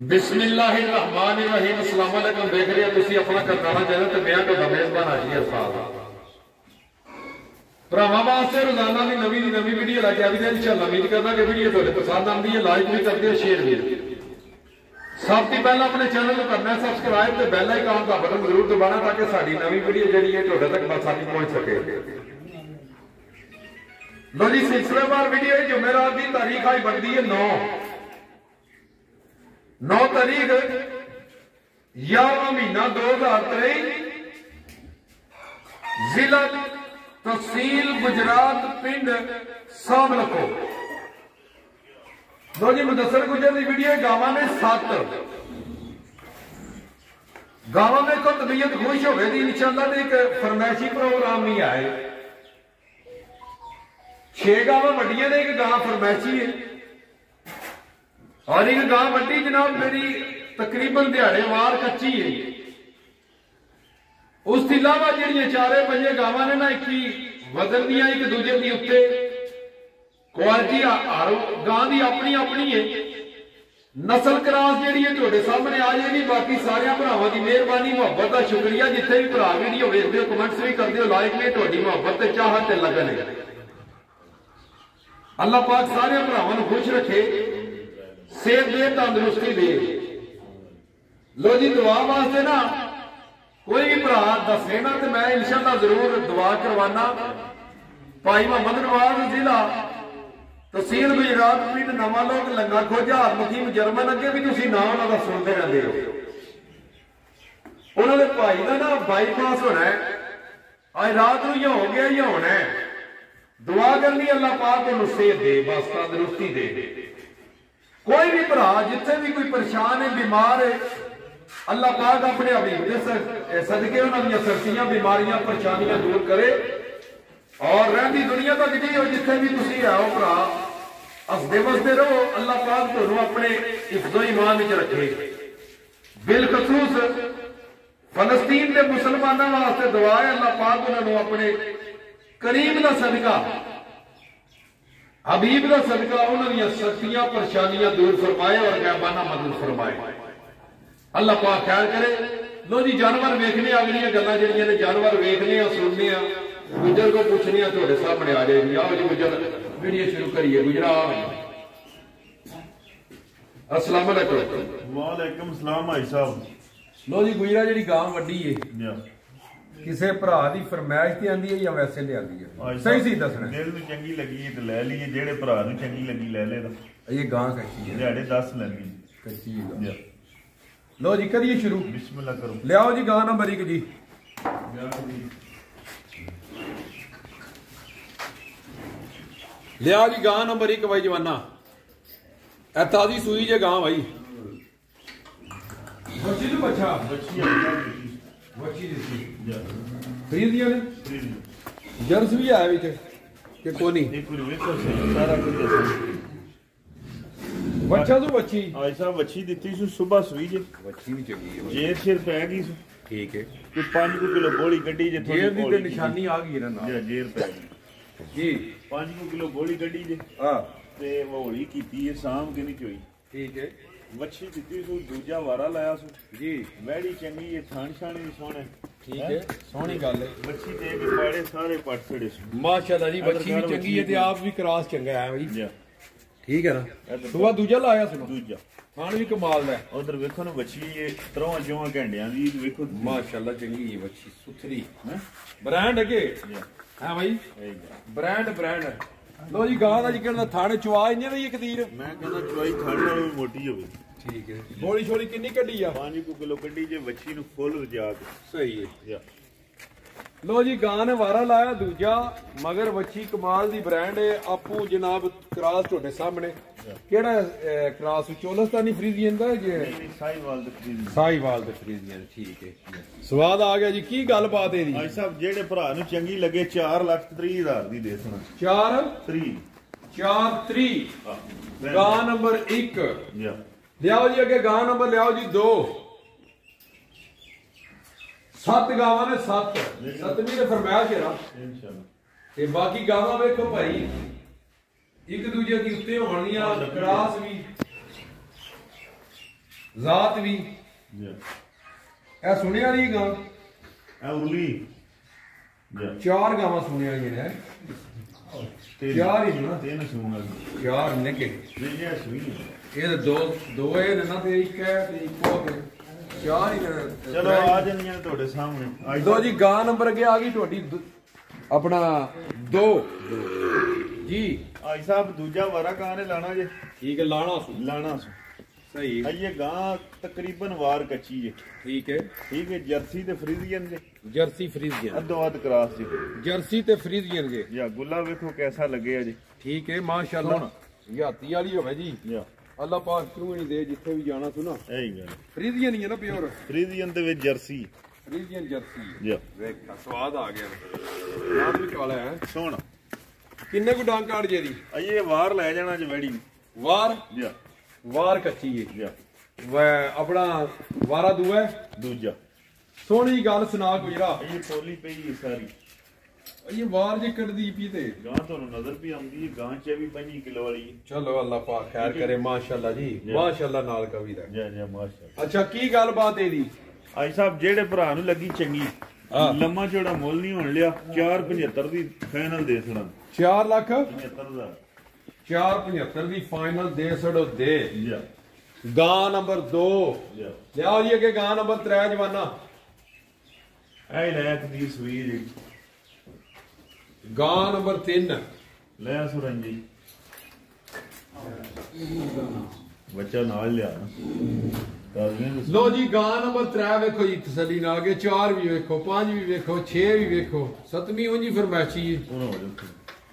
ਬਿਸਮਿਲ੍ਲਾਹਿਰਰਹਿਮਾਨਿਰਰਹੀਮ ਅਸਲਾਮ ਅਲੈਕਮ ਦੇਖ ਰਹੇ ਹੋ ਤੁਸੀਂ ਆਪਣਾ ਕਰਨਾਲਾ ਚੈਨਲ ਤੇ ਮੈਂ ਤੁਹਾਡਾ ਮੇਜ਼ਬਾਨ ਹਾਜੀ ਅਰਫਾਜ਼ ਭਰਾਵਾਂ ਵਾਸਤੇ ਰੋਜ਼ਾਨਾ ਦੀ ਨਵੀਂ ਦੀ ਨਵੀਂ ਵੀਡੀਓ ਲੈ ਕੇ ਆਵੀ ਤੇ ਇਨਸ਼ਾਅੱਲਾ ਉਮੀਦ ਕਰਦਾ ਕਿ ਵੀਡੀਓ ਤੁਹਾਡੇ ਪਸੰਦ ਆਉਂਦੀ ਹੈ ਲਾਈਕ ਵੀ ਕਰਦੇ ਹੋ ਸ਼ੇਅਰ ਵੀ ਸਭ ਤੋਂ ਪਹਿਲਾਂ ਆਪਣੇ ਚੈਨਲ ਨੂੰ ਕਰਨਾ ਸਬਸਕ੍ਰਾਈਬ ਤੇ ਬੈਲ ਆਈਕਨ ਦਾ ਬਟਨ ਜ਼ਰੂਰ ਦਬਾਉਣਾ ਤਾਂ ਕਿ ਸਾਡੀ ਨਵੀਂ ਵੀਡੀਓ ਜਿਹੜੀ ਹੈ ਤੁਹਾਡੇ ਤੱਕ ਬਸਾਨੀ ਪਹੁੰਚ ਸਕੇ ਲੋ ਜੀ ਸਿਲਸਿਲੇਵਾਰ ਵੀਡੀਓ ਜੁਮੇਰਾਤ ਦੀ ਤਾਰੀਖ ਆਈ ਬਣਦੀ ਹੈ 9 9 ਤਾਰੀਖ 11ਵਾਂ ਮਹੀਨਾ 2023 ਜ਼ਿਲ੍ਹਾ ਤਹਿਸੀਲ ਗੁਜਰਾਤ, ਪਿੰਡ ਸਾਮਲਕੋ ਲੋ ਜੀ ਮੁਦੱਸਰ ਗੁਜਰ ਦੀ ਵੀਡੀਓ ਗਾਵਾਂ ਨੇ 7 ਗਾਵਾਂ ਦੇ ਕੋ ਤਬੀਅਤ ਖੁਸ਼ ਹੋਵੇ ਦੀ ਇਨਸ਼ਾਅੱਲਾ ਤੇ ਇੱਕ ਫਰਮੈਸ਼ੀ ਪ੍ਰੋਗਰਾਮ ਨਹੀਂ ਆਏ। ਛੇ ਗਾਵਾਂ ਵੱਡੀਆਂ ਨੇ, ਇੱਕ ਗਾਂ ਫਰਮੈਸ਼ੀ ਹੈ। ਔਰ ਇੱਕ ਗਾਂ ਵੱਡੀ ਜਨਾਬ ਮੇਰੀ ਤਕਰੀਬਨ ਦਿਹਾੜੇਵਾਰ ਕੱਚੀ ਹੈ ਉਸ ਤੋਂ ਇਲਾਵਾ ਜਿਹੜੀਆਂ ਚਾਰੇ ਪੰਜੇ ਗਾਵਾਂ ਨੇ ਨਾ ਇੱਕੀ ਵਜ਼ਨ ਦੀਆਂ ਇੱਕ ਦੂਜੇ ਦੀ ਉੱਤੇ ਕੁਆਲਿਟੀ ਹਰ ਗਾਂ ਦੀ ਆਪਣੀ ਆਪਣੀ ਹੈ ਨਸਲ ਕਰਾਸ ਜਿਹੜੀ ਹੈ ਤੁਹਾਡੇ ਸਾਹਮਣੇ ਆ ਜਾਏਗੀ ਬਾਕੀ ਸਾਰਿਆਂ ਭਰਾਵਾਂ ਦੀ ਮਿਹਰਬਾਨੀ ਮੁਹੱਬਤ ਦਾ ਸ਼ੁਕਰੀਆ ਜਿੱਥੇ ਵੀ ਭਰਾ ਵੀਡੀਓ ਵੇਖਦੇ ਹੋ ਕਮੈਂਟਸ ਵੀ ਕਰਦੇ ਹੋ ਲਾਈਕ ਵੀ ਤੁਹਾਡੀ ਮੁਹੱਬਤ ਤੇ ਚਾਹਤ ਤੇ ਲਗਨ ਹੈ ਅੱਲਾਹ ਪਾਕ ਸਿਹਤ ਦੇ ਤੰਦਰੁਸਤੀ ਦੇ। ਲੋ ਜੀ, ਦੁਆ ਵਾਸਤੇ ਨਾ ਕੋਈ ਵੀ ਭਰਾ ਦੱਸੇ ਨਾ ਤੇ ਮੈਂ ਇਨਸ਼ਾਅੱਲਾ ਜ਼ਰੂਰ ਦੁਆ ਕਰਵਾਨਾ। ਭਾਈ ਮੁਹੰਮਦ ਨਵਾਜ਼ ਜ਼ਿਲ੍ਹਾ ਤਹਿਸੀਲ ਗੁਜਰਾਤ ਪਿੰਡ ਨਵਾਂ ਲੋਕ, ਲੰਗਾ ਖੋਜਾ, ਹਰਮੁਖੀ ਜਰਮਨ ਅੱਗੇ ਵੀ ਤੁਸੀਂ ਨਾਮ ਉਹਨਾਂ ਦਾ ਸੁਣਦੇ ਰਹਿੰਦੇ ਹੋ। ਉਹਨਾਂ ਦੇ ਭਾਈ ਦਾ ਨਾ ਬਾਈਪਾਸ ਹੋਣਾ ਹੈ। ਅੱਜ ਰਾਤ ਨੂੰ ਹੀ ਹੋ ਗਿਆ ਹੀ ਹੋਣਾ ਹੈ। ਦੁਆ ਕਰਨੀ ਅੱਲਾਹ ਪਾਕ ਉਹਨੂੰ ਸੇਧ ਦੇ, ਬਸ ਤੰਦਰੁਸਤੀ ਦੇ। ਕੋਈ ਵੀ ਭਰਾ ਜਿੱਥੇ ਵੀ ਕੋਈ ਪਰੇਸ਼ਾਨ ਹੈ ਬਿਮਾਰ ਹੈ ਅੱਲਾਹ ਪਾਕ ਆਪਣੇ ਹਬੀਬ ਦੇ ਸਦਕੇ ਉਹਨਾਂ ਦੀਆਂ ਸਰਸੀਆਂ ਬਿਮਾਰੀਆਂ ਪਰੇਸ਼ਾਨੀਆਂ ਦੂਰ ਕਰੇ ਔਰ ਰਹਿੰਦੀ ਦੁਨੀਆ ਤੱਕ ਜੀ ਹੋ ਜਿੱਥੇ ਵੀ ਤੁਸੀਂ ਆਓ ਭਰਾ ਹੱਸਦੇ ਵਸਦੇ ਰਹੋ ਅੱਲਾਹ ਪਾਕ ਤੁਹਾਨੂੰ ਆਪਣੇ ਇਫਜ਼ੋ ਇਮਾਨ ਵਿੱਚ ਰੱਖੇ ਬਿਲਖਸੂਸ ਫਲਸਤੀਨ ਦੇ ਮੁਸਲਮਾਨਾਂ ਵਾਸਤੇ ਦੁਆ ਹੈ ਅੱਲਾਹ ਪਾਕ ਉਹਨਾਂ ਨੂੰ ਆਪਣੇ ਕਰੀਮ ਦਾ ਸਦਕਾ ਹਬੀਬ ਦਾ ਸਦਕਾ ਉਹਨਾਂ ਦੀਆਂ ਸਖਤੀਆਂ ਪਰੇਸ਼ਾਨੀਆਂ ਦੂਰ ਫਰਮਾਏ ਔਰ ਗੈਬਾਨਾ ਮਦਦ ਫਰਮਾਏ ਅੱਲਾਹ ਪਾਕ ਖੈਰ ਕਰੇ ਲੋ ਜੀ ਜਾਨਵਰ ਵੇਖਨੇ ਅਗਲੀਆਂ ਗੱਲਾਂ ਜਿਹੜੀਆਂ ਨੇ ਜਾਨਵਰ ਵੇਖਨੇ ਆ ਸੁਣਨੇ ਆ ਗੁਜਰ ਕੋ ਪੁੱਛਣੀ ਆ ਤੁਹਾਡੇ ਸਾਹਮਣੇ ਆ ਜਾਏਗੀ ਆਓ ਜੀ ਗੁਜਰ ਵੀਡੀਓ ਸ਼ੁਰੂ ਕਰੀਏ ਗੁਜਰਾ ਅਸਲਾਮ ਅਲੈਕੁਮ ਵਾਲੇਕਮ ਕਿਸੇ ਭਰਾ ਦੀ ਫਰਮਾਇਸ਼ ਤੇ ਆਂਦੀ ਹੈ ਜਾਂ ਵੈਸੇ ਲਿਆਂਦੀ ਹੈ? ਸਹੀ ਸਾਹਿਬ, ਸੀ ਦੱਸਣਾ। ਦਿਲ ਨੂੰ ਚੰਗੀ ਲੱਗੀ ਤੇ ਲੈ ਲਈਏ ਜਿਹੜੇ ਭਰਾ ਨੂੰ ਚੰਗੀ ਲੱਗੀ ਲੈ ਲੈ ਇਹ ਗਾਂ ਕੱਚੀ ਹੈ। ਜਿਹੜੇ 10 ਲੈ ਲਈ ਕੱਚੀ ਹੈ ਜੀ ਲੋ ਜੀ ਕਰੀਏ ਸ਼ੁਰੂ। ਬਿਸਮਿਲ੍ਲਾ ਕਰੋ। ਲਿਆਓ ਜੀ ਗਾਂ ਨੰਬਰ 1 ਜੀ। ਲਿਆ ਜੀ। ਗਾਂ ਨੰਬਰ 1 ਬਾਈ ਜਵਾਨਾ। ਇਹ ਤਾਜ਼ੀ ਸੂਈ ਜੇ ਗਾਂ ਬਾਈ। ਬੱਚੀ ਨੂੰ ਬੱਚਾ ਬੱਚੀ ਆ। ਬੱਚੀ ਦੀ ਸੀ ਜੀ ਖਰੀਦੀਆਂ ਨੇ ਜਰਸ ਵੀ ਆਇਆ ਵਿੱਚ ਕਿ ਕੋ ਨਹੀਂ ਇੱਕ ਵਾਰ ਵੇਖੋ ਸਹੀ ਸਾਰਾ ਕੁਝ ਦੱਸੋ ਬੱਚਾ ਤੋਂ ਬੱਚੀ ਭਾਈ ਸਾਹਿਬ ਬੱਚੀ ਦਿੱਤੀ ਸੀ ਸਵੇਰ ਸੂਈ ਜੇ ਬੱਚੀ ਵੀ ਚੰਗੀ ਹੈ ਜੇਰ ਸਿਰ ਪੈ ਗਈ ਸੀ ਠੀਕ ਹੈ ਕੋਈ 5 ਕਿਲੋ ਗੋਲੀ ਕੱਢੀ ਜੇ ਜੇਰ ਦੀ ਤੇ ਨਿਸ਼ਾਨੀ ਆ ਗਈ ਇਹਨਾਂ ਨਾਲ ਜੀ ਜੇਰ ਪੈ ਗਈ ਜੀ 5 ਕਿਲੋ ਗੋਲੀ ਕੱਢੀ ਜੇ ਹਾਂ ਤੇ ਹੌਲੀ ਕੀਤੀ ਹੈ ਸਾਮ ਕਿ ਨਹੀਂ ਚੋਈ ਠੀਕ ਹੈ ਵੱਛੀ ਦਿੱਤੀ ਸੀ ਦੂਜਾ ਵਾਰਾ ਲਾਇਆ ਸੀ। ਜੀ। ਵੈੜੀ ਚੰਗੀ ਹੈ ਥਾਣ ਛਾਣੀ ਵੀ ਸੋਹਣਾ ਹੈ। ਠੀਕ ਹੈ ਸੋਹਣੀ ਗੱਲ ਹੈ। ਬੱਚੀ ਦੇ ਕੇ ਪਾੜੇ ਸਾਰੇ ਪੱਟ ਛੜੇ ਸੀ। ਮਾਸ਼ਾਅੱਲਾ ਜੀ ਬੱਚੀ ਵੀ ਚੰਗੀ ਹੈ ਤੇ ਆਪ ਵੀ ਕ੍ਰਾਸ ਚੰਗਾ ਹੈ ਬਈ। ਜੀ। ਠੀਕ ਹੈ ਨਾ? ਇਹ ਸੁਬਾ ਦੂਜਾ ਲਾਇਆ ਸੁਣੋ ਦੂਜਾ। ਖਾਣ ਵੀ ਕਮਾਲ ਦਾ। ਉਧਰ ਵੇਖੋ ਨਾ ਬੱਚੀ ਇਹ ਤਰੋਂ ਜਿਉਂ ਘੰਟਿਆਂ ਦੀ ਇਹ ਵੇਖੋ ਮਾਸ਼ਾਅੱਲਾ ਚੰਗੀ ਹੈ ਬੱਚੀ ਸੁਥਰੀ। ਹੈ? ਬ੍ਰਾਂਡ ਅਗੇ? ਜੀ। ਹਾਂ ਬਾਈ? ਇਹ ਗਿਆ। Brand brand. ਲੋ ਜੀ ਗਾਂ ਦਾ ਦਾ ਥਾਣੇ ਚਵਾ ਇੰਨੇ ਦਾ ਹੀ ਕਦੀਰ ਮੈਂ ਕਹਿੰਦਾ ਚੁਆਈ ਖਾਣ ਨਾਲੋਂ ਵੀ ਮੋਟੀ ਹੋਵੇ। ਠੀਕ ਹੈ। ਗੋਲੀ ਛੋਲੀ ਕਿੰਨੀ ਕੱਢੀ ਆ? 5 ਕਿਲੋ ਕੱਢੀ ਜੇ ਬੱਚੀ ਨੂੰ ਫੁੱਲ ਵਜਾ ਕੇ। ਸਹੀ ਹੈ। ਲੋ ਜੀ ਗਾਂ ਨੇ ਵਾਰਾ ਲਾਇਆ ਦੂਜਾ ਮਗਰ ਵੱਛੀ ਕਮਾਲ ਦੀ ਬ੍ਰਾਂਡ ਹੈ। ਆਪੂ ਜਨਾਬ ਕ੍ਰਾਸ ਤੁਹਾਡੇ ਸਾਹਮਣੇ। ਕਿਹੜਾ ਕ੍ਰਾਸ ਚੋਲਸਤਾਨੀ ਫਰੀਜ਼ੀਅਨ ਦਾ ਜੇ? ਨਹੀਂ ਸਾਈਵਾਲ ਦੇ ਖਰੀਦ ਸਾਈਵਾਲ ਦੇ ਫਰੀਜ਼ੀਅਨ ਠੀਕ ਹੈ। ਸਵਾਦ ਆ ਗਿਆ ਜੀ ਕੀ ਗੱਲਬਾਤ ਹੈ ਦੀ ਭਾਈ ਸਾਹਿਬ ਜਿਹੜੇ ਭਰਾ ਨੂੰ ਚੰਗੀ ਲੱਗੇ 4 ਲੱਖ 30 ਹਜ਼ਾਰ ਦੀ ਦੇ ਸੁਣਾ 4 3 4 3 ਗਾਂ ਨੰਬਰ 1 ਜੀ। ਲਿਆਓ ਜੀ ਅੱਗੇ ਗਾਂ ਨੰਬਰ ਲਿਆਓ ਜੀ 2 ਸੱਤ ਗਾਵਾਂ ਨੇ ਸੱਤ। ਸੱਤਵੀਂ ਦੇ ਫਰਮਾਇਸ਼ ਹੈ ਨਾ। ਇਨਸ਼ਾਅੱਲਾ ਤੇ ਬਾਕੀ ਗਾਵਾਂ ਵੇਖੋ ਭਾਈ। ਇੱਕ ਦੂਜੇ ਦੀ ਉੱਤੇ ਹੋਣੀਆਂ ਕਰਾਸ ਵੀ ਜ਼ਾਤ ਵੀ। ਜੀ ਇਹ ਸੁਣਿਆ ਵਾਲੀ ਗਾਂ? ਇਹ ਉਰਲੀ। ਜੀ ਚਾਰ ਗਾਵਾਂ ਸੁਣਿਆ ਵਾਲੀਆਂ ਨੇ। ਹੈਂ? ਚਾਰ ਹੀ ਨਾ ਤਿੰਨ ਸੂਣ ਵਾਲੀ ਚਾਰ ਨਿੱਕੇ ਜੀ ਜੀ ਸੂਈ ਇਹ ਤਾਂ ਦੋ ਦੋ ਇਹ ਨੇ ਨਾ ਤੇ ਇੱਕ ਹੈ ਤੇ ਇੱਕ ਉਹ ਤੇ ਚਾਰ ਹੀ ਨੇ। ਚਲੋ ਆ ਜਣੀਆਂ ਤੁਹਾਡੇ ਸਾਹਮਣੇ। ਅੱਜ ਦੋ ਜੀ ਗਾਂ ਨੰਬਰ ਅੱਗੇ ਆ ਗਈ ਤੁਹਾਡੀ। ਦ- ਆਪਣਾ ਦੋ। ਜੀ। ਆਈ ਸਾਹਿਬ ਦੂਜਾ ਵਾਰਾ ਕਾਂ ਨੇ ਲਾਣਾ ਜੇ? ਠੀਕ ਹੈ ਲਾਣਾ ਸੀ। ਲਾਣਾ ਸਹੀ ਇਹ ਗਾਂ ਤਕਰੀਬਨ ਵਾਰ ਕੱਚੀ ਜੇ। ਠੀਕ ਹੈ। ਠੀਕ ਹੈ ਜਰਸੀ ਤੇ ਫਰੀਜ਼ੀਅਨ ਜੇ। ਜਰਸੀ ਫਰੀਜ਼ੀਅਨ ਅੱਧੋ ਅੱਧ ਕਰਾਸ ਜੇ। ਜਰਸੀ ਤੇ ਫਰੀਜ਼ੀਅਨ ਜੇ ਜਾਂ ਗੁੱਲਾ ਵੇਖੋ ਕੈਸਾ ਲੱਗਿਆ ਜੀ। ਠੀਕ ਹੈ ਮਾਸ਼ਾਅੱਲਾ। ਯਾਤੀ ਵਾਲੀ ਹੋਵੇ ਜੀ। ਜਾਂ ਅੱਲਾ ਪਾਕ ਕਿਉਂ ਨਹੀਂ ਦੇ ਜਿੱਥੇ ਵੀ ਜਾਣਾ ਨਾ ਇਹੀ ਗੱਲ ਫਰੀਜ਼ੀਅਨ ਹੀ ਹੈ ਨਾ ਪਿਓਰ? ਫਰੀਜ਼ੀਅਨ ਦੇ ਵਿੱਚ ਜਰਸੀ। Friesian jersey. ਜਾਂ ਵੇਖ ਸਵਾਦ ਆ ਗਿਆ। ਨਾਮ ਵੀ ਕਾਲਾ ਹੈ। ਸੋਹਣਾ ਕਿੰਨੇ ਕੁ ਡਾਂਗ ਕਾੜ ਜੇ ਦੀ? ਅਜੇ ਵਾਰ ਲੈ ਜਾਣਾ ਜਵੈੜੀ ਵਾਰ? ਜਾਂ ਵਾਰ ਕੱਚੀ ਹੈ ਜਾਂ ਵੈ ਆਪਣਾ ਵਾਰਾ ਦੂਆ। ਦੂਜਾ। ਸੋਹਣੀ ਗੱਲ ਸੁਣਾ ਗੁਜਰਾ ਇਹ ਪੋਲੀ ਪਈ ਹੈ ਸਾਰੀ। ਇਹ ਵਾਰ ਜੇ ਕੱਢਦੀ ਪੀ ਤੇ। ਗਾਂ ਤੁਹਾਨੂੰ ਨਜ਼ਰ ਵੀ ਆਉਂਦੀ ਹੈ ਗਾਂ ਚ ਵੀ 5 ਕਿਲੋ ਵਾਲੀ। ਚਲੋ ਅੱਲਾ ਪਾਕ ਖੈਰ ਕਰੇ ਮਾਸ਼ਾਅੱਲਾ ਜੀ ਮਾਸ਼ਾਅੱਲਾ ਨਾਲ ਕਵੀ ਦਾ। ਜੈ ਜੈ ਮਾਸ਼ਾ ਅੱਛਾ ਕੀ ਗੱਲਬਾਤ ਇਹਦੀ? ਆਈ ਸਾਹਿਬ ਜਿਹੜੇ ਭਰਾ ਨੂੰ ਲੱਗੀ ਚੰਗੀ। ਲੰਮਾ ਚੌੜਾ ਮੁੱਲ ਨਹੀਂ ਹੋਣ ਲਿਆ 475 ਦੀ ਫਾਈਨਲ ਦੇ ਸਣਾ 4 ਲੱਖ? 75 ਦਾ 475 ਦੀ ਫਾਈਨਲ ਦੇ ਛੜੋ ਦੇ। ਜਾ। ਗਾਂ ਨੰਬਰ 2 ਜਾ। ਲਿਆਓ ਜੀ ਅੱਗੇ ਗਾਂ ਨੰਬਰ 3 ਜਵਾਨਾ। ਐ ਲੈ ਇੱਕ ਦੀ ਸੂਈ ਜੀ ਗਾਂ ਨੰਬਰ 3 ਲੈ ਸੁਰੰਜੀ ਬੱਚਾ ਨਾਲ ਲਿਆ ਲੋ ਜੀ ਗਾਂ ਨੰਬਰ 3 ਵੇਖੋ ਜੀ ਤਸੱਲੀ ਨਾਲ ਅੱਗੇ 4 ਵੀ ਵੇਖੋ 5 ਵੀ ਵੇਖੋ 6 ਵੀ ਵੇਖੋ 7ਵੀਂ ਉਂਜੀ ਫਰਮਾਇਸ਼ੀ ਜਾ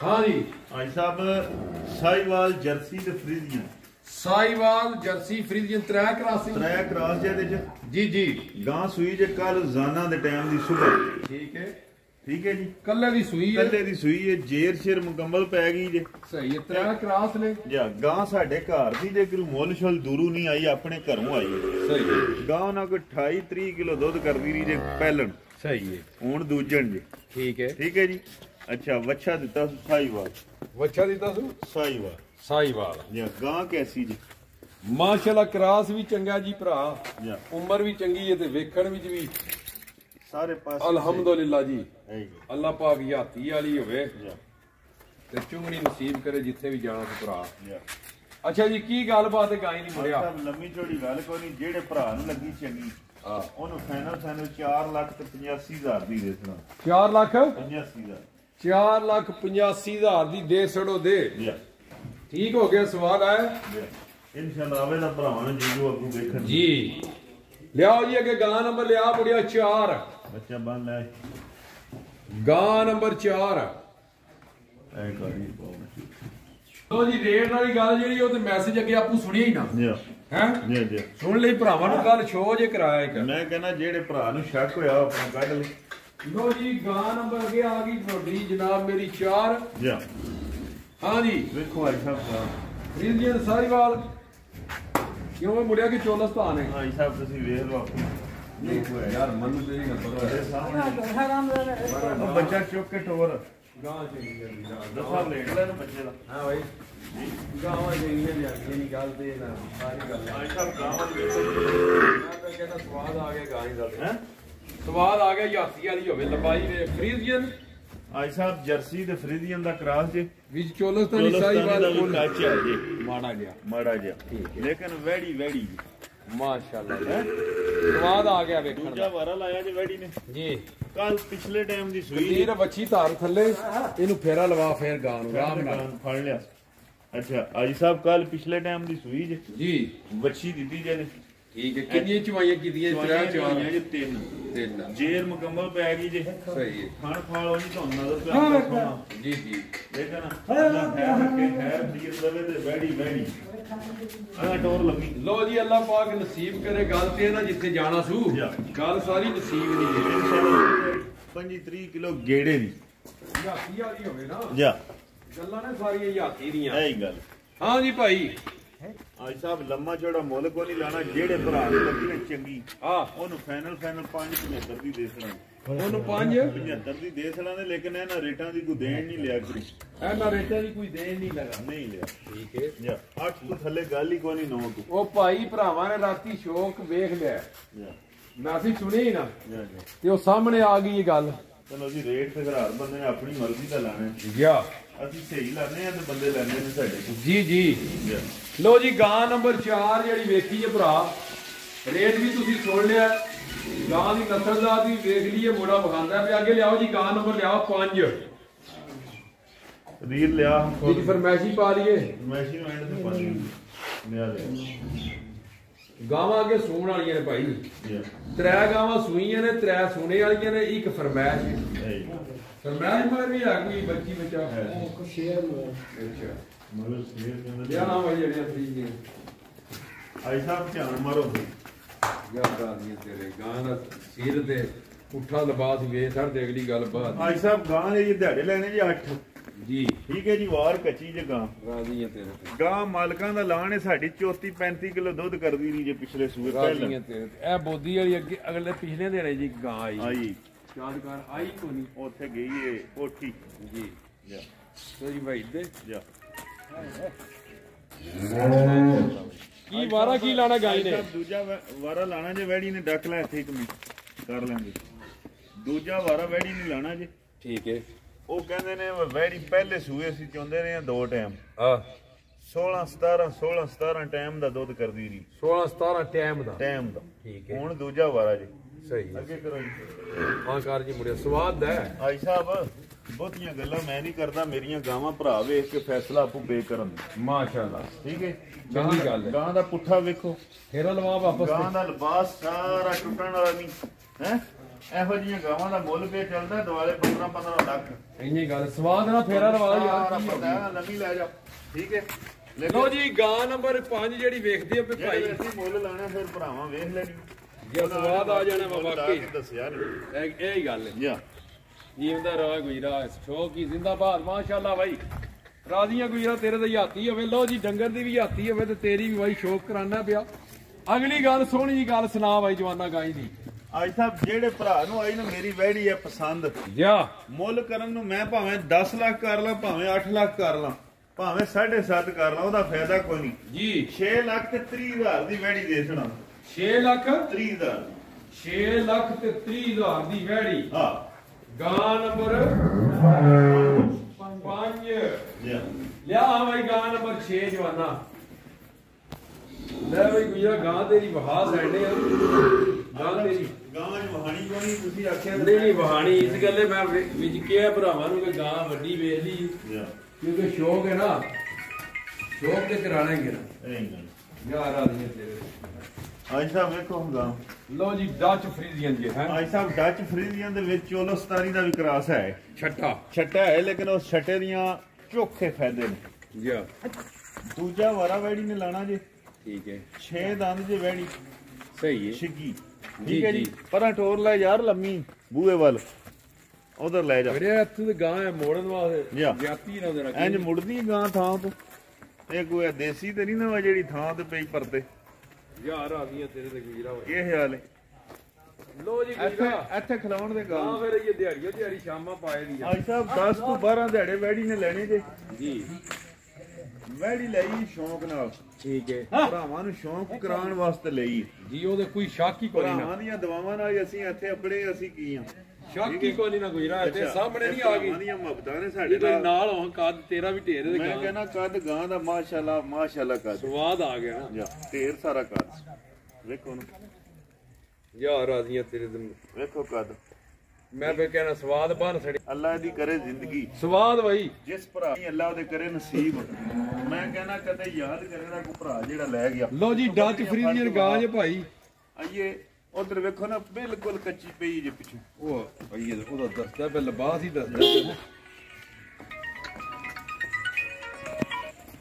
ਹਾਂ ਜੀ ਆਈ ਸਾਹਿਬ ਸਾਈਵਾਲ ਜਰਸੀ ਤੇ ਫਰੀਜ਼ੀਅਨ ਸਾਈਵਾਲ ਜਰਸੀ ਫਰੀਜ਼ੀਅਨ 3 ਕਰਾਸੀ। ਤਰੇ ਕਰਾਸ ਜੇ ਦੇ ਚ। ਜੀ ਜੀ। ਗਾਂ ਸੂਈ ਜੇ ਕੱਲ ਜ਼ਾਨਾ ਦੇ ਟਾਈਮ ਦੀ ਸਵੇਰ ਠੀਕ ਹੈ। ਠੀਕ ਹੈ ਜੀ। ਕੱਲੇ ਦੀ ਸੂਈ ਹੈ। ਕੱਲੇ ਦੀ ਸੂਈ ਹੈ ਜੇਰ ਸ਼ੇਰ ਮੁਕੰਮਲ ਪੈ ਗਈ ਜੇ। ਸਹੀ ਹੈ 3 ਕਰਾਸ ਨੇ। ਜਾਂ ਗਾਂ ਸਾਡੇ ਘਰ ਦੀ ਜੇ ਕੋਈ ਮੁੱਲ ਛਲ ਦੂਰੂ ਨਹੀਂ ਆਈ ਆਪਣੇ ਘਰੋਂ ਆਈ। ਸਹੀ ਹੈ। ਗਾਂ ਨਾ ਕੋਈ 28 30 ਕਿਲੋ ਦੁੱਧ ਕਰਦੀ ਰਹੀ ਜੇ ਪਹਿਲਣ। ਸਹੀ ਹੈ। ਹੁਣ ਦੂਜਣ ਜੇ। ਠੀਕ ਹੈ। ਠੀਕ ਹੈ ਜੀ। ਅੱਛਾ ਵੱਛਾ ਦਿੱਤਾ ਸਾਈਵਾਲ। ਵੱਛਾ ਦੀ ਦੱਸੋ ਸਾਈਵਾਲ। ਸਾਈਵਾਲ। ਜਾਂ ਗਾਂ ਕੈਸੀ ਜੀ? ਮਾਸ਼ਾਅੱਲਾ ਕਰਾਸ ਵੀ ਚੰਗਾ ਜੀ ਭਰਾ। ਜਾਂ ਉਮਰ ਵੀ ਚੰਗੀ ਹੈ ਤੇ ਵੇਖਣ ਵਿੱਚ ਵੀ ਸਾਰੇ ਪਾਸੇ ਅਲਹਮਦੁਲਿਲਾ ਜੀ। ਹੈ ਜੀ ਅੱਲਾ ਪਾਕ ਯਾਤੀ ਵਾਲੀ ਹੋਵੇ ਤੇ ਚੁੰਗਣੀ ਨਸੀਬ ਕਰੇ ਜਿੱਥੇ ਵੀ ਜਾਣਾ ਤੇ ਭਰਾ। ਅੱਛਾ ਜੀ ਕੀ ਗੱਲਬਾਤ ਹੈ ਗਾਈ ਨਹੀਂ ਮੁੜਿਆ ਲੰਮੀ ਚੌੜੀ ਗੱਲ ਕੋਈ ਨਹੀਂ ਜਿਹੜੇ ਭਰਾ ਨੂੰ ਲੱਗੀ ਚੰਗੀ ਉਹਨੂੰ ਫਾਈਨਲ ਸਾਨੂੰ 4 ਲੱਖ ਤੇ 85 ਹਜ਼ਾਰ ਦੀ ਦੇ ਦੇਣਾ। 4 ਲੱਖ? 85 ਦਾ 4 ਲੱਖ 85 ਹਜ਼ਾਰ ਦੀ ਦੇ ਛੜੋ ਦੇ। ਠੀਕ ਹੋ ਗਿਆ ਸਵਾਲ ਆਇਆ? ਇਨਸ਼ਾਅੱਲਾ ਆਵੇ ਦਾ ਭਰਾਵਾਂ ਨੂੰ ਜੀਜੂ ਅੱਗੂ ਵੇਖਣ ਜੀ। ਲਿਆਓ ਜੀ ਅੱਗੇ ਗਾਂ ਨੰਬਰ ਲਿਆ ਮੁੜਿਆ 4 ਬੱਚਾ ਬੰਨ ਲੈ। ਗਾਂ ਨੰਬਰ 4 ਐ ਕਰੀ ਪਾਉਣਾ ਲੋ ਜੀ ਰੇਟ ਵਾਲੀ ਗੱਲ ਜਿਹੜੀ ਉਹ ਤੇ ਮੈਸੇਜ ਅੱਗੇ ਆਪੂ ਸੁਣਿਆ ਹੀ ਨਾ। ਹੈ? ਜੀ ਜੀ। ਸੁਣ ਲਈ ਭਰਾਵਾਂ ਨੂੰ ਕੱਲ ਸ਼ੋਅ ਜੇ ਕਰਾਇਆ ਇੱਕ। ਮੈਂ ਕਹਿੰਦਾ ਜਿਹੜੇ ਭਰਾ ਨੂੰ ਸ਼ੱਕ ਹੋਇਆ ਉਹ ਆਪਣਾ ਕੱਢ ਲੈ। ਲੋ ਜੀ ਗਾਂ ਨੰਬਰ ਅੱਗੇ ਆ ਗਈ ਤੁਹਾਡੀ ਜਨਾਬ ਮੇਰੀ 4 ਜੀ। ਹਾਂ ਜੀ ਵੇਖੋ ਆਈ ਸਾਹਿਬ ਦਾ ਰਿੰਜਨ ਸਾਰੀਵਾਲ ਕਿਉਂ ਮੁੜਿਆ ਕਿ ਚੋਲਸਤਾਨ ਹੈ ਆਈ ਸਾਹਿਬ ਤੁਸੀਂ ਵੇਖ ਲਓ ਆਪਣੀ ਦੇਖੋ ਯਾਰ ਮਨ ਤੇ ਨਹੀਂ ਪਤਾ ਤੁਹਾਡੇ ਸਾਹਮਣੇ ਉਹ ਬੱਚਾ ਚੁੱਕ ਕੇ ਟੋਰ ਗਾਂ ਚੰਗੀ ਜਾਂਦੀ ਗਾਂ ਦਸਾਂ ਲੇਟ ਲੈ ਨਾ ਬੱਚੇ ਦਾ ਹਾਂ ਭਾਈ ਗਾਵਾਂ ਚੰਗੀਆਂ ਜਾਂਦੀਆਂ ਨਹੀਂ ਗੱਲ ਤੇ ਨਾ ਸਾਰੀ ਗੱਲ ਆਈ ਸਾਹਿਬ ਗਾਵਾਂ ਦੀ ਵੇਖੋ ਮੈਂ ਤਾਂ ਕਹਿੰਦਾ ਸਵਾਦ ਆ ਗਿਆ ਗਾਂ ਦਾ ਹੈ ਸਵਾਦ ਆ ਗਿਆ ਯਾਤੀ ਵਾਲੀ ਹੋਵੇ ਲੰਬਾਈ ਵੇ ਫਰੀਜ਼ੀਅਨ ਆਈ ਸਾਹਿਬ ਜਰਸੀ ਤੇ ਫਰੀਦੀਅਨ ਦਾ ਕ੍ਰਾਸ ਜੇ। ਵਿੱਚ ਚੋਲਸਤਾਨੀ ਵੀ ਕੋਲ ਕੱਚ ਜੀ। ਮਾੜਾ ਗਿਆ ਮਾੜਾ ਜਿਹਾ। ਲੇਕਿਨ ਵੈੜੀ ਵੈੜੀ ਮਾਸ਼ਾਅੱਲਾ ਸਵਾਦ ਆ ਗਿਆ ਵੇਖਣ ਦੂਜਾ ਦਾ। ਵਾਰਾ ਲਾਇਆ ਜੇ ਵੈੜੀ ਨੇ। ਜੀ। ਕੱਲ ਪਿਛਲੇ ਟਾਈਮ ਦੀ ਸੂਈ ਜੀ। ਤੀਰ ਬੱਚੀ ਧਾਰ ਥੱਲੇ ਇਹਨੂੰ ਫੇਰਾ ਲਵਾ ਫੇਰ ਗਾਂ ਨੂੰ ਆਰਾਮ ਨਾਲ। ਫੜ ਲਿਆ। ਅੱਛਾ ਆਈ ਸਾਹਿਬ ਕੱਲ ਪਿਛਲੇ ਟਾਈਮ ਦੀ ਸੂਈ ਜੇ। ਜੀ। ਵੱਛੀ ਦਿੱਤੀ ਜੇ ਨੇ ਠੀਕ ਹੈ ਕਿੰਨੀਆਂ ਚਵਾਈਆਂ ਕੀਤੀਆਂ ਤੇਰਾ ਚਾਰ ਜੇ ਤਿੰਨ। ਤਿੰਨ। ਜੇਰ ਮੁਕੰਮਲ ਪੈ ਗਈ ਜੇ। ਸਹੀ ਹੈ। ਖਾਣ ਖਾਲ ਨਹੀਂ ਤੁਹਾਨੂੰ ਨਜ਼ਰ ਪਿਆ ਸੋਣਾ ਜੀ ਜੀ। ਲੇਕਿਨ ਅੱਲਾ ਖੈਰ ਕੇ ਖੈਰ ਦੀ ਰਵੇ ਤੇ ਵੈੜੀ ਵੈੜੀ ਆ ਟੋਰ ਲੰਮੀ ਲੋ ਜੀ ਅੱਲਾਹ ਪਾਕ ਨਸੀਬ ਕਰੇ ਗੱਲ ਤੇ ਨਾ ਜਿੱਥੇ ਜਾਣਾ ਸੂ। ਗੱਲ ਸਾਰੀ ਨਸੀਬ ਦੀ ਹੈ। ਇਨਸ਼ਾਅੱਲਾ 25 ਕਿਲੋ ਗੇੜੇ ਦੀ। ਯਾਤੀ ਵਾਲੀ ਹੋਵੇ ਨਾ। ਜਾ। ਗੱਲਾਂ ਨੇ ਸਾਰੀਆਂ ਯਾਤੀ ਦੀਆਂ। ਐ ਹੀ ਗੱਲ। ਹਾਂ ਜੀ ਭਾਈ। ਅੱਜ ਸਾਹਿਬ ਲੰਮਾ ਚੌੜਾ ਮੁੱਲ ਕੋ ਨਹੀਂ ਲਾਣਾ ਜਿਹੜੇ ਭਰਾ ਨੂੰ ਲੱਗੀ ਨਾ ਚੰਗੀ ਆ ਉਹਨੂੰ ਫਾਈਨਲ ਫਾਈਨਲ 575 ਦੀ ਦੇ ਸਣਾ ਉਹਨੂੰ ਪੰਜ? 75 ਦੀ ਦੇ ਸਣਾ ਨੇ ਲੇਕਿਨ ਇਹਨਾਂ ਰੇਟਾਂ ਦੀ ਕੋਈ ਦੇਣ ਨਹੀਂ ਲਿਆ ਕਰੀ। ਇਹਨਾਂ ਰੇਟਾਂ ਦੀ ਕੋਈ ਦੇਣ ਨਹੀਂ ਲਗਾ ਨਹੀਂ ਲਿਆ। ਠੀਕ ਹੈ। ਜਾਂ 8 ਤੋਂ ਥੱਲੇ ਗੱਲ ਹੀ ਕੋਈ ਨਹੀਂ ਨੌ ਤੋਂ। ਉਹ ਭਾਈ ਭਰਾਵਾਂ ਨੇ ਰਾਤੀ ਸ਼ੌਕ ਵੇਖ ਲਿਆ। ਜਾਂ। ਮੈਂ ਅਸੀਂ ਸੁਣੀ ਨਾ। ਤੇ ਉਹ ਸਾਹਮਣੇ ਆ ਗਈ ਇਹ ਗੱਲ। ਚਲੋ ਜੀ ਰੇਟ ਤੇ ਘਰਾਰ ਬੰਦੇ ਨੇ ਆਪਣੀ ਮਰਜ਼ੀ ਦਾ ਲਾਣਾ ਹੈ। ਗਿਆ ਅਸੀਂ ਸਹੀ ਲਾਣੇ ਆ ਤੇ ਬੰਦੇ ਲੈਣੇ ਨੇ ਸਾਡੇ ਕੋਲ। ਜੀ ਜੀ। ਜਾਂ ਲੋ ਜੀ ਗਾਂ ਨੰਬਰ 4 ਜਿਹੜੀ ਵੇਖੀ ਹੈ ਭਰਾ। ਰੇਟ ਵੀ ਤੁਸੀਂ ਸੁਣ ਲਿਆ। ਗਾਂ ਦੀ ਨਸਲ ਦਾ ਵੀ ਵੇਖ ਲਈਏ ਮੋੜਾ ਵਿਖਾਉਂਦਾ ਵੀ ਅੱਗੇ ਲਿਆਓ ਜੀ ਗਾਂ ਨੰਬਰ ਲਿਆਓ 5 ਰੀਲ ਲਿਆ ਜੀ ਫਰਮੈਸ਼ੀ ਪਾ ਲਈਏ। ਮੈਸ਼ੀ ਨੂੰ ਐਂਡ ਤੇ ਪਾਣੀ ਲਿਆ ਲਿਆ। ਗਾਵਾਂ ਅੱਗੇ ਸੂਣ ਵਾਲੀਆਂ ਨੇ ਭਾਈ। ਜਾਂ ਤਰੇ ਗਾਵਾਂ ਸੂਈਆਂ ਨੇ ਤਰੇ ਸੂਣੇ ਵਾਲੀਆਂ ਨੇ ਇੱਕ ਫਰਮੈਸ਼। ਫਰਮੈਸ਼ ਮਗਰ ਵੀ ਆ ਗਈ ਬੱਚੀ ਬੱਚਾ। ਹੈ। ਅੱਛਾ। ਮਗਰ ਸਵੇਰ ਦੇ ਅੰਦਰ ਲਿਆ ਨਾ ਭਾਈ ਜਿਹੜੀਆਂ ਫਰੀ ਦੀਆਂ ਆਈ ਸਾਹਿਬ ਧਿਆਨ ਮਾਰੋ ਯਾਦਾਂ ਦੀਆਂ ਤੇਰੇ ਗਾਂ ਦਾ ਸਿਰ ਤੇ ਪੁੱਠਾ ਲਿਬਾਸ ਵੇਖ ਛੱਡ ਦੇ ਅਗਲੀ ਗੱਲ ਬਾਤ। ਆਈ ਸਾਹਿਬ ਗਾਂ ਦੇ ਜੀ ਦਿਹਾੜੇ ਲੈਣੇ ਜੀ 8 ਜੀ। ਠੀਕ ਹੈ ਜੀ ਵਾਰ ਕੱਚੀ ਜੇ ਗਾਂ। ਰਾਜ਼ੀ ਆ ਤੇਰੇ ਤੇ। ਗਾਂ ਮਾਲਕਾਂ ਦਾ ਲਾਣ ਹੈ ਸਾਡੀ 34 35 ਕਿਲੋ ਦੁੱਧ ਕਰਦੀ ਰਹੀ ਜੇ ਪਿਛਲੇ ਸੂਏ ਰਾਜ਼ੀ ਪਹਿਲਾਂ। ਆ ਤੇਰੇ ਤੇ। ਇਹ ਬੋਦੀ ਵਾਲੀ ਅੱਗੇ ਅਗਲੇ ਪਿਛਲੇ ਦਿਹਾੜੇ ਜੀ ਗਾਂ ਆਈ। ਆਈ। ਯਾਦਗਾਰ ਆਈ ਕੋ ਨਹੀਂ ਉੱਥੇ ਗਈ ਏ ਕੋਠੀ। ਜੀ ਜਾ। ਤੇਰੀ ਭਾਈ ਦੇ ਜਾ। ਕੀ ਵਾਰਾ ਕੀ ਲਾਣਾ ਗਾਈ ਨੇ? ਦੂਜਾ ਵਾਰਾ ਲਾਣਾ ਜੇ ਵੈੜੀ ਨੇ ਡੱਕ ਲੈ ਇੱਥੇ ਇੱਕ ਮਿੰਟ। ਕਰ ਲੈਂਦੇ। ਦੂਜਾ ਵਾਰਾ ਵੈੜੀ ਨਹੀਂ ਲਾਣਾ ਜੇ। ਠੀਕ ਹੈ ਉਹ ਕਹਿੰਦੇ ਨੇ ਵੈੜੀ ਪਹਿਲੇ ਸੂਏ ਸੀ ਚਾਹੁੰਦੇ ਨੇ ਦੋ ਟਾਈਮ। ਆ 16 17 16 17 ਟਾਈਮ ਦਾ ਦੁੱਧ ਕਰਦੀ ਰਹੀ। 16 17 ਟਾਈਮ ਦਾ। ਟਾਈਮ ਦਾ। ਠੀਕ ਹੈ ਹੁਣ ਦੂਜਾ ਵਾਰਾ ਜੀ। ਸਹੀ ਹੈ। ਅੱਗੇ ਕਰੋ ਜੀ। ਹਾਂ ਕਾਰ ਜੀ ਮੁੜਿਆ ਸਵਾਦ ਹੈ। ਆਈ ਸਾਹਿਬ ਬਹੁਤੀਆਂ ਗੱਲਾਂ ਮੈਂ ਨਹੀਂ ਕਰਦਾ ਮੇਰੀਆਂ ਗਾਵਾਂ ਭਰਾ ਵੇਖ ਕੇ ਫੈਸਲਾ ਆਪੂ ਬੇ ਕਰਨ ਮਾਸ਼ਾਅੱਲਾ। ਠੀਕ ਹੈ? ਚੰਗੀ ਗੱਲ ਹੈ। ਗਾਂ ਦਾ ਪੁੱਠਾ ਵੇਖੋ। ਫੇਰਾ ਲਵਾ ਵਾਪਸ ਗਾਂ ਦਾ ਲਿਬਾਸ ਸਾਰਾ ਟੁੱਟਣ ਵਾਲਾ ਨਹੀਂ। ਹੈ? ਇਹੋ ਜਿਹੀਆਂ ਗਾਵਾਂ ਦਾ ਮੁੱਲ ਪੇ ਚੱਲਦਾ ਦੁਆਲੇ 15 15 ਲੱਖ। ਇੰਨੀ ਗੱਲ ਸਵਾਦ ਨਾਲ ਫੇਰਾ ਲਵਾ ਯਾਰ ਕੀ ਪਤਾ ਲੈ ਜਾ। ਠੀਕ ਹੈ। ਲਓ ਜੀ ਗਾਂ ਨੰਬਰ 5 ਜਿਹੜੀ ਵੇਖਦੇ ਹੋ ਵੀ ਭਾਈ ਭਾਈ। ਅਸੀਂ ਮੁੱਲ ਲਾਣਾ ਫਿਰ ਭਰਾਵਾਂ ਵੇਖ ਲੈਣੀ ਜੇ ਸਵਾਦ ਆ ਜਾਣਾ ਵਾ ਲਾ ਵਾਕਈ ਦੱਸਿਆ ਨਹੀਂ ਇਹ ਇਹ ਹੀ ਗੱਲ ਹੈ। ਜਾ ਜੀਵਦਾ ਰਹਾ ਗੁਜਰਾ ਸ਼ੌਕ ਹੀ ਜ਼ਿੰਦਾਬਾਦ ਮਾਸ਼ਾਅੱਲਾ ਭਾਈ ਰਾਜ਼ੀਆਂ ਗੁਜਰਾ ਤੇਰੇ ਦਾ ਹਾਤੀ ਹੋਵੇ। ਲਓ ਜੀ ਡੰਗਰ ਦੀ ਵੀ ਹਾਤੀ ਹੋਵੇ ਤੇ ਤੇਰੀ ਵੀ ਭਾਈ ਸ਼ੌਕ ਕਰਾਨਾ ਪਿਆ। ਅਗਲੀ ਗੱਲ ਸੋਹਣੀ ਜੀ ਗੱਲ ਸੁਣਾ ਭਾਈ ਜਵਾਨਾ ਗਾਈ ਦੀ। ਅੱਜ ਸਾਹਿਬ ਜਿਹੜੇ ਭਰਾ ਨੂੰ ਆਈ ਨਾ ਮੇਰੀ ਵੈੜੀ ਹੈ ਪਸੰਦ। ਜਾ। ਮੁੱਲ ਕਰਨ ਨੂੰ ਮੈਂ ਭਾਵੇਂ 10 ਲੱਖ ਕਰ ਲਾਂ ਭਾਵੇਂ 8 ਲੱਖ ਕਰ ਲਾਂ ਭਾਵੇਂ 7.5 ਕਰ ਲਾਂ ਉਹਦਾ ਫਾਇਦਾ ਕੋਈ ਨਹੀਂ। ਜੀ। 6 ਲੱਖ ਤੇ 30 ਹਜ਼ਾਰ ਦੀ ਵੈੜੀ ਦੇ ਦੇਣਾ। 6 ਲੱਖ 30 ਹਜ਼ਾਰ 6 ਲੱਖ ਤੇ 30 ਹਜ਼ਾਰ ਦੀ ਵਹਿੜੀ ਹਾਂ। ਗਾਂ ਨੰਬਰ 5 ਜੀ ਲਿਆ ਭਾਈ ਗਾਂ ਨੰਬਰ 6 ਜਵਾਨਾ। ਲੈ ਭਾਈ ਗੁਜਰਾ ਗਾਂ ਤੇਰੀ ਵਹਾ ਸੈਂਡੇ ਆ। ਗਾਂ ਤੇਰੀ। ਗਾਂ ਵਹਾਣੀ ਕੋਣੀ ਤੁਸੀਂ ਆਖਿਆ ਨਹੀਂ ਨਹੀਂ ਵਹਾਣੀ ਇਸ ਗੱਲੇ ਮੈਂ ਵਿੱਚ ਕਿਹਾ ਭਰਾਵਾਂ ਨੂੰ ਕਿ ਗਾਂ ਵੱਡੀ ਵੇਚ ਲਈ ਕਿਉਂਕਿ ਸ਼ੌਕ ਹੈ ਨਾ। ਸ਼ੌਕ ਤੇ ਕਰਾਣਾ ਹੀ ਗੱਲ। ਯਾਰ ਆ ਦੀਆਂ ਤੇਰੇ ਅੱਜ ਸਾਹਿਬ ਵੇਖੋ ਗਾਂ ਲੋ ਜੀ ਡੱਚ ਫਰੀਜ਼ੀਅਨ ਜੀ ਹੈ? ਅੱਜ ਸਾਹਿਬ ਡੱਚ ਫਰੀਜ਼ੀਅਨ ਦੇ ਵਿੱਚ ਚੋਲਸਤਾਰੀ ਦਾ ਵੀ ਕਰਾਸ ਹੈ। ਛੱਟਾ। ਛੱਟਾ ਹੈ ਲੇਕਿਨ ਉਸ ਛੱਟੇ ਦੀਆਂ ਚੋਖੇ ਫਾਇਦੇ ਨੇ। ਜੀ ਦੂਜਾ ਵਾਰਾ ਵੈੜੀ ਨੇ ਲਾਣਾ ਜੇ। ਠੀਕ ਹੈ। 6 ਦੰਦ ਜੇ ਵੈੜੀ। ਸਹੀ ਹੈ। ਛਿੱਗੀ। ਠੀਕ ਹੈ ਜੀ। ਪਰਾਂ ਟੋਰ ਲੈ ਯਾਰ ਲੰਮੀ ਬੂਹੇ ਵੱਲ। ਉਧਰ ਲੈ ਜਾ। ਵੀਰੇ ਇੱਥੇ ਤੇ ਗਾਂ ਹੈ ਮੋੜਨ ਵਾਸਤੇ। ਜਾਤੀ ਨਾ ਉਹਦੇ ਇੰਜ ਮੁੜਦੀ ਗਾਂ ਥਾਂ ਤੋਂ। ਇਹ ਕੋਈ ਦੇਸੀ ਤੇ ਨਹੀਂ ਨਾ ਜਿਹੜੀ ਥਾਂ ਤੇ ਪਈ ਪਰਤੇ ਯਾਰ ਆ ਗਈਆਂ ਤੇਰੇ ਤੇ ਗੁਜਰਾ ਹੋਇਆ ਇਹ ਹਾਲ ਹੈ ਲੋ ਜੀ ਇੱਥੇ ਇੱਥੇ ਖਿਲਾਉਣ ਦੇ ਗਾਂ ਗਾਂ ਫਿਰ ਇਹ ਦਿਹਾੜੀਓ ਦਿਹਾੜੀ ਸ਼ਾਮਾਂ ਪਾਏ ਦੀ ਆ। ਅੱਜ ਸਾਹਿਬ 10 ਤੋਂ 12 ਦਿਹਾੜੇ ਵੈੜੀ ਨੇ ਲੈਣੇ ਜੇ। ਜੀ। ਵੈੜੀ ਲਈ ਸ਼ੌਂਕ ਨਾਲ। ਠੀਕ ਹੈ। ਭਰਾਵਾਂ ਨੂੰ ਸ਼ੌਂਕ ਕਰਾਉਣ ਵਾਸਤੇ ਲਈ। ਜੀ ਉਹਦੇ ਕੋਈ ਸ਼ੱਕ ਹੀ ਕੋਈ ਨਾ। ਭਰਾਵਾਂ ਦੀਆਂ ਦਵਾਵਾਂ ਨਾਲ ਅਸੀਂ ਇੱਥੇ ਆਪਣੇ ਅਸੀਂ ਕੀ ਆ? ਸ਼ੱਕ ਹੀ ਕੋਈ ਨਹੀਂ ਨਾ ਗੁਜਰਾ ਤੇ ਸਾਹਮਣੇ ਨਹੀਂ ਆ ਗਈ। ਭਰਾਵਾਂ ਦੀਆਂ ਮੁਹੱਬਤਾਂ ਨੇ ਸਾਡੇ ਕੋਈ ਨਾਲ। ਨਾਲ ਹੋਂ ਕੱਦ ਤੇਰਾ ਵੀ ਢੇਰ ਦੇ ਮੈਂ ਕਹਿੰਦਾ ਕੱਦ ਗਾਂ ਦਾ ਮਾਸ਼ਾਅੱਲਾ ਮਾਸ਼ਾਅੱਲਾ ਕੱਦ। ਸਵਾਦ ਆ ਗਿਆ ਨਾ। ਜਾ ਢੇਰ ਸਾਰਾ ਕੱਦ। ਵੇਖੋ ਨਾ ਯਾਰ ਆ ਗਈਆਂ ਤੇਰੇ ਤੇ ਵੇਖੋ ਕੱਦ। ਮੈਂ ਫੇ ਕਹਿਣਾ ਸਵਾਦ ਬਣ ਸੜੀ। ਅੱਲਾ ਦੀ ਕਰੇ ਜ਼ਿੰਦਗੀ। ਸਵਾਦ ਭਾਈ ਜਿਸ ਭਰਾ ਅੱਲਾ ਉਹਦੇ ਕਰੇ ਨਸੀਬ। ਮੈਂ ਕਹਿੰਦਾ ਕਦੇ ਯਾਦ ਕਰੇਗਾ ਕੋਈ ਭਰਾ ਜਿਹੜਾ ਲੈ ਗਿਆ। ਲੋ ਜੀ ਡੱਚ ਫਰੀਜ਼ੀਅਨ ਗਾਂ ਜੇ ਭਾਈ। ਆਈਏ ਉਧਰ ਵੇਖੋ ਨਾ ਬਿਲਕੁਲ ਕੱਚੀ ਪਈ ਜੇ ਪਿੱਛੋਂ। ਉਹ ਭਾਈ ਇਹ ਉਹਦਾ ਦੱਸਦਾ ਪਿਆ ਲਿਬਾਸ ਹੀ ਦੱਸਦਾ।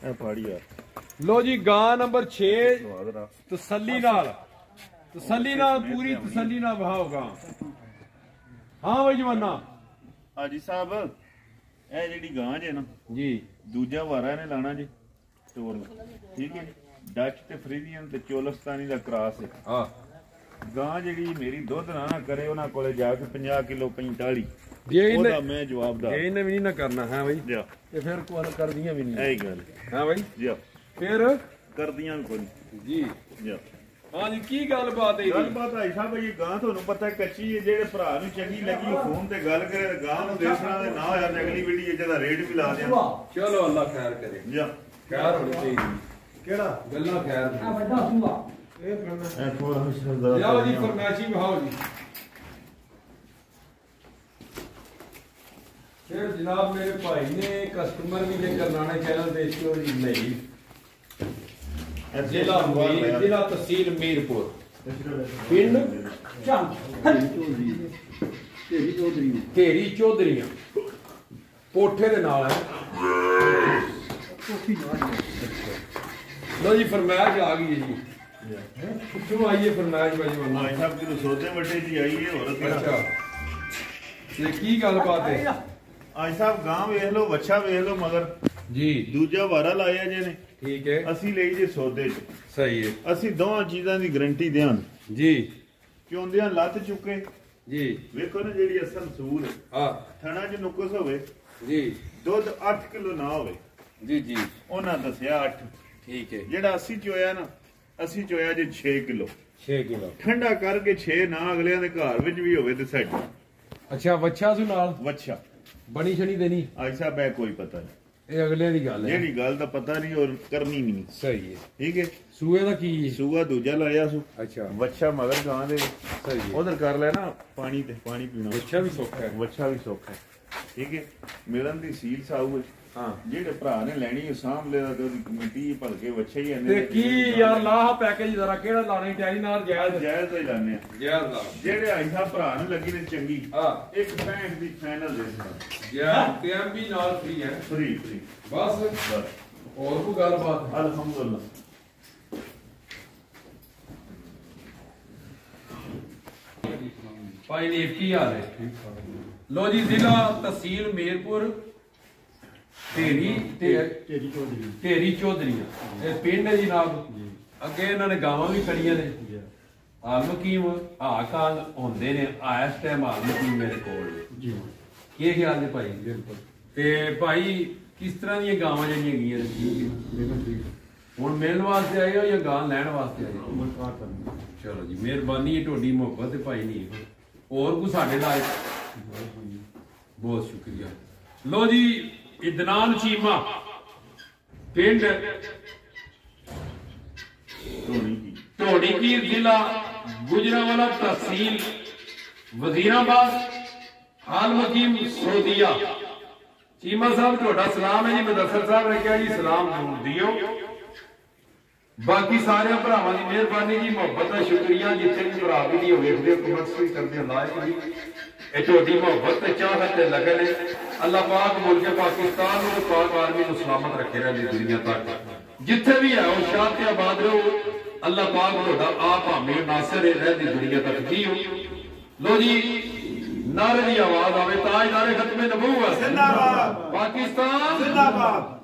ਇਹ ਪਾੜੀ ਯਾਰ ਲੋ ਜੀ ਗਾਂ ਨੰਬਰ 6 ਸਵਾਦ ਰਾ ਤਸੱਲੀ ਨਾਲ। ਤਸੱਲੀ ਨਾਲ ਪੂਰੀ ਤਸੱਲੀ ਨਾਲ ਵਹਾਓਗਾ ਹਾਂ ਬਈ ਜਵਾਨਾ। ਹਾਜੀ ਸਾਹਿਬ ਇਹ ਜਿਹੜੀ ਗਾਂ ਜੇ ਨਾ ਜੀ। ਦੂਜਾ ਵਾਰਾ ਇਹਨੇ ਲਾਣਾ ਜੀ। ਤੋਰ ਠੀਕ ਹੈ। ਡੱਚ ਤੇ ਫਰੀਜ਼ੀਅਨ ਤੇ ਚੋਲਸਤਾਨੀ ਦਾ ਕ੍ਰਾਸ ਹੈ। ਆ ਗਾਂ ਜਿਹੜੀ ਮੇਰੀ ਦੁੱਧ ਨਾ ਨਾ ਕਰੇ ਉਹਨਾਂ ਕੋਲੇ ਜਾ ਕੇ 50 ਕਿਲੋ 45 ਜੇ ਇਹਨੇ ਉਹਦਾ ਮੈਂ ਜਵਾਬ ਦਾ ਜੇ ਇਹਨੇ ਵੀ ਨਹੀਂ ਨਾ ਕਰਨਾ ਹੈ ਬਈ? ਜਾ। ਤੇ ਫਿਰ ਕੋਲ ਕਰਦੀਆਂ ਵੀ ਨਹੀਂ। ਐਹੀ ਗੱਲ। ਹਾਂ ਬਈ? ਜਾ। ਫਿਰ? ਕਰਦੀਆਂ ਵੀ ਕੋਈ ਜੀ। ਜਾ। ਹਾਂ ਜੀ ਕੀ ਗੱਲਬਾਤ ਹੈ ਗੱਲ ਬਾਤ ਆਈ ਸਾਹਿਬ ਇਹ ਗਾਂ ਤੁਹਾਨੂੰ ਪਤਾ ਕੱਚੀ ਹੈ ਜਿਹੜੇ ਭਰਾ ਨੂੰ ਚੰਗੀ ਲੱਗੀ ਫੋਨ ਤੇ ਗੱਲ ਕਰੇ ਗਾਂ ਨੂੰ ਦੇਸਣਾ ਦੇ ਨਾ ਹੋਇਆ ਤੇ ਅਗਲੀ ਵੀਡੀਓ ਜਿਹਦਾ ਰੇਟ ਵੀ ਲਾ ਦਿਆਂ ਚਲੋ ਅੱਲਾ ਖੈਰ ਕਰੇ। ਜਾ। ਖੈਰ ਹੋਣੀ ਚਾਹੀਦੀ। ਕਿਹੜਾ? ਗੱਲਾਂ ਖੈਰ ਆ ਦੀਆਂ। ਵੱਡਾ ਸੂਆ ਇਹ ਥੋੜਾ ਮਿਸ਼ਰਦਾ ਲਿਆਓ ਜੀ ਫਰਮਾਇਸ਼ੀ ਬਹਾਓ ਜੀ। ਫਿਰ ਜਨਾਬ ਮੇਰੇ ਭਾਈ ਨੇ ਕਸਟਮਰ ਵੀ ਨੇ ਕਰਨਾਣਾ ਚੈਨਲ ਦੇ ਚੋ ਜੀ ਨਹੀਂ। ਜ਼ਿਲ੍ਹਾ ਮੀਰ ਜ਼ਿਲ੍ਹਾ ਤਹਿਸੀਲ ਮੀਰਪੁਰ। ਪਿੰਡ ਚੰਦ ਤੇਰੀ ਚੌਧਰੀ। ਨੂੰ ਢੇਰੀ ਚੌਧਰੀਆਂ। ਕੋਠੇ ਦੇ ਨਾਲ ਹੈ। ਕੋਠੀ ਨਾਲ ਲੋ ਜੀ ਫਰਮਾਇਸ਼ ਆ ਗਈ ਹੈ ਜੀ। ਕਿੱਥੋਂ ਆਈ ਹੈ ਫਰਮਾਇਸ਼ ਭਾਜੀ ਵੱਲੋਂ ਸਾਹਿਬ ਕਿਲੋ ਸੌਦੇ ਵੱਡੇ ਜੀ ਆਈ ਹੈ ਹੋਰ ਅੱਛਾ। ਤੇ ਕੀ ਗੱਲਬਾਤ ਹੈ? ਆਈ ਸਾਹਿਬ ਗਾਂ ਵੇਖ ਲਓ ਵੱਛਾ ਵੇਖ ਲਓ ਮਗਰ ਜੀ। ਦੂਜਾ ਵਾਰਾ ਲਾਇਆ ਜੇ ਨੇ। ਠੀਕ ਹੈ। ਅਸੀਂ ਲਈ ਜੇ ਸੌਦੇ ਚ। ਸਹੀ ਹੈ। ਅਸੀਂ ਦੋਵਾਂ ਚੀਜ਼ਾਂ ਦੀ ਗਰੰਟੀ ਦਿਆਂ ਜੀ। ਕਿਉਂਦਿਆਂ ਲੱਤ ਚੁੱਕੇ। ਜੀ। ਵੇਖੋ ਨਾ ਜਿਹੜੀ ਅਸਲ ਸੂਲ ਹੈ। ਆ ਥਣਾ 'ਚ ਨੁਕਸ ਹੋਵੇ। ਜੀ। ਦੁੱਧ 8 ਕਿਲੋ ਨਾ ਹੋਵੇ। ਜੀ ਜੀ। ਉਹਨਾਂ ਦੱਸਿਆ 8 ਠੀਕ ਹੈ। ਜਿਹੜਾ ਅਸੀਂ ਚੋਇਆ ਨਾ ਅਸੀਂ ਚੋਇਆ ਜੇ 6 ਕਿਲੋ। 6 ਕਿਲੋ। ਠੰਡਾ ਕਰਕੇ 6 ਨਾ ਅਗਲਿਆਂ ਦੇ ਘਰ ਵਿੱਚ ਵੀ ਹੋਵੇ ਤੇ ਸਾਡੀ ਅੱਛਾ ਵੱਛਾ ਸੁ ਨਾਲ? ਵੱਛਾ। ਬਣੀ ਛਣੀ ਦੇ ਨਹੀਂ ਆਈ ਸਾਹਿਬ ਇਹ ਕੋਈ ਪਤਾ ਨਹੀਂ। ਇਹ ਅਗਲੇ ਦੀ ਗੱਲ ਹੈ। ਜਿਹੜੀ ਗੱਲ ਦਾ ਪਤਾ ਨਹੀਂ ਔਰ ਕਰਨੀ ਵੀ ਨਹੀਂ। ਸਹੀ ਹੈ। ਠੀਕ ਹੈ? ਸੂਏ ਦਾ ਕੀ ਹੈ? ਸੂਆ ਦੂਜਾ ਲਾਇਆ ਸੂ। ਅੱਛਾ। ਵੱਛਾ ਮਗਰ ਗਾਂ ਦੇ। ਸਹੀ ਹੈ। ਉਧਰ ਕਰ ਲੈ ਨਾ ਪਾਣੀ ਤੇ ਪਾਣੀ ਪੀਣਾ। ਵੱਛਾ ਵੀ ਸੌਖਾ ਹੈ। ਵੱਛਾ ਵੀ ਸੌਖਾ ਹੈ। ਠੀਕ ਹੈ? ਮਿਲਣ ਦੀ ਸੀਲ ਸਾਊ ਹੈ। ਹਾਂ। ਜਿਹੜੇ ਭਰਾ ਨੇ ਲੈਣੀ ਸਾਂਭ ਲੈਦਾ ਤੇ ਉਹਦੀ ਕਮੇਟੀ ਭਲਕੇ ਵੱਛਾ ਹੀ ਤੇ ਕੀ ਯਾਰ ਲਾਹ ਪੈਕੇਜ ਜ਼ਰਾ ਕਿਹੜਾ ਲਾਣੀ ਚਾਹੀਦੀ ਨਾਲ ਜਾਇਜ਼ ਜਾਇਜ਼ ਹੀ ਲਾਣੇ ਆ। ਜਾਇਜ਼ ਲਾ ਜਿਹੜੇ ਆਈਸਾ ਭਰਾ ਨੂੰ ਲੱਗੀ ਨੇ ਚੰਗੀ ਆ ਇੱਕ 65 ਦੀ ਫਾਈਨਲ ਦੇ ਸਕਦਾ ਜਾਇਜ਼ ਤੇ ਐਮਬੀ ਨਾਲ ਫ੍ਰੀ ਹੈ। ਫਰੀ ਫਰੀ ਬਸ। ਬਸ। ਹੋਰ ਕੋਈ ਗੱਲਬਾਤ ਅਲਹਮਦੁਲਿਲਾ। ਭਾਈ ਨੇ ਕੀ ਹਾਲ ਹੈ ਲੋ ਜੀ ਜ਼ਿਲ੍ਹਾ ਤਹਿਸੀਲ ਮੇਰਪੁਰ। ਢੇਰੀ ਤੇ ਤੇਰੀ ਚੌਧਰੀ। ਢੇਰੀ ਚੌਧਰੀਆਂ ਇਹ ਪਿੰਡ ਹੈ ਜੀ ਜਨਾਬ ਅੱਗੇ ਇਹਨਾਂ ਨੇ ਗਾਵਾਂ ਵੀ ਖੜੀਆਂ ਨੇ। ਹਾਲ ਮਕੀਮ ਆ ਕਾਲ ਹੁੰਦੇ ਨੇ। ਆ ਇਸ ਟਾਈਮ ਹਾਲ ਮਕੀਮ ਮੇਰੇ ਕੋਲ। ਜੀ। ਕੀ ਖਿਆਲ ਨੇ ਭਾਈ? ਬਿਲਕੁਲ। ਤੇ ਭਾਈ ਕਿਸ ਤਰ੍ਹਾਂ ਦੀਆਂ ਗਾਵਾਂ ਜਿਹੜੀਆਂ ਹੈਗੀਆਂ ਨੇ? ਠੀਕ ਹੈ ਬਿਲਕੁਲ ਠੀਕ ਹੁਣ ਮਿਲਣ ਵਾਸਤੇ ਆਏ ਹੋ ਜਾਂ ਗਾਂ ਲੈਣ ਵਾਸਤੇ ਆਏ ਹੋ? ਮੁਲਕਾਤ ਕਰਨੀ। ਚਲੋ ਜੀ ਮਿਹਰਬਾਨੀ ਹੈ ਤੁਹਾਡੀ ਮੁਹੱਬਤ ਹੈ ਭਾਈ ਨਹੀਂ ਹੋਰ ਕੋਈ ਸਾਡੇ ਲਾਇਕ ਬਹੁਤ ਸ਼ੁਕਰੀਆ। ਲੋ ਜੀ ਇਦਨਾਨ ਚੀਮਾ ਪਿੰਡ ਧੋਣੀ ਕੀ ਢੋੜੀ ਕੀ ਜ਼ਿਲ੍ਹਾ ਗੁਜਰਾਂਵਾਲਾ ਤਹਿਸੀਲ ਵਜ਼ੀਰਾਬਾਦ ਹਾਲ ਮਕੀਮ ਸੋਦੀਆ ਚੀਮਾ ਸਾਹਿਬ ਤੁਹਾਡਾ ਸਲਾਮ ਹੈ ਜੀ ਮਦਸਰ ਸਾਹਿਬ ਨੇ ਕਿਹਾ ਜੀ ਸਲਾਮ ਜ਼ਰੂਰ ਦਿਓ ਬਾਕੀ ਸਾਰੇ ਭਰਾਵਾਂ ਦੀ ਮਿਹਰਬਾਨੀ ਜੀ ਮੁਹੱਬਤ ਦਾ ਸ਼ੁਕਰੀਆ ਜਿੱਥੇ ਵੀ ਭਰਾ ਵੀਡੀਓ ਵੇਖਦੇ ਹੋ ਕਮੈਂਟਸ ਵੀ ਕਰਦੇ ਹੋ ਲਾਈਕ ਵੀ ਇਹ ਤੁਹਾਡੀ ਮੁਹੱਬਤ ਅੱਲਾਹ ਪਾਕ ਮੁਲਕ ਪਾਕਿਸਤਾਨ ਨੂੰ ਪਾਕ ਆਰਮੀ ਨੂੰ ਸਲਾਮਤ ਰੱਖੇ ਰਹਿੰਦੀ ਦੁਨੀਆ ਤੱਕ। ਜਿੱਥੇ ਵੀ ਹੈ ਉਹ ਸ਼ਾਂਤ ਤੇ ਆਬਾਦ ਰਹੋ। ਅੱਲਾਹ ਪਾਕ ਤੁਹਾਡਾ ਆਪ ਭਾਵੇਂ ਨਾਸਰ ਹੈ ਰਹਿੰਦੀ ਦੁਨੀਆ ਤੱਕ ਦੀਓ ਲੋ ਜੀ ਨਾਰੇ ਦੀ ਆਵਾਜ਼ ਆਵੇ ਤਾਜਦਾਰੇ ਖਤਮੇ ਨਬੂਵਤ। ਜ਼ਿੰਦਾਬਾਦ। ਪਾਕਿਸਤਾਨ ਜ਼ਿੰਦਾਬਾਦ।